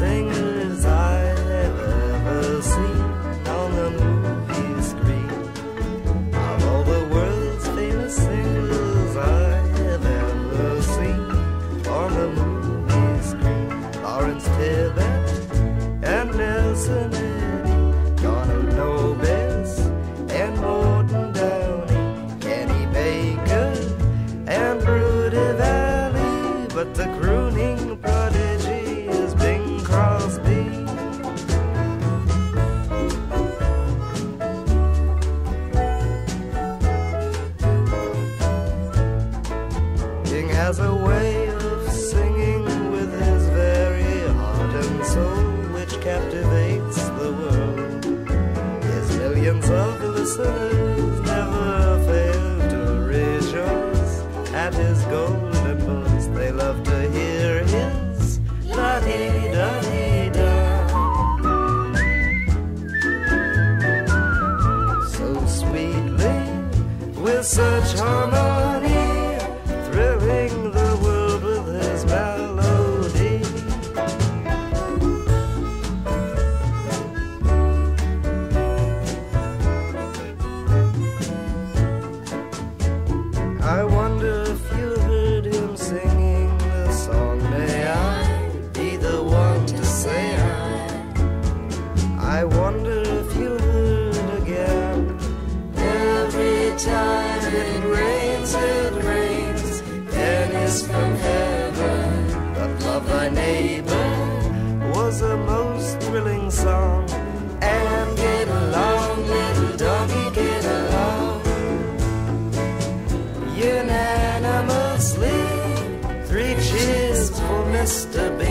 sing has a way of singing with his very heart and soul, which captivates the world. His millions of listeners never fail to rejoice at his golden boast. They love to hear his la di da di da. So sweetly, with such harmony, neighbor was a most thrilling song. And get along, little doggy, get along unanimously. Three cheers for Mr. Bing.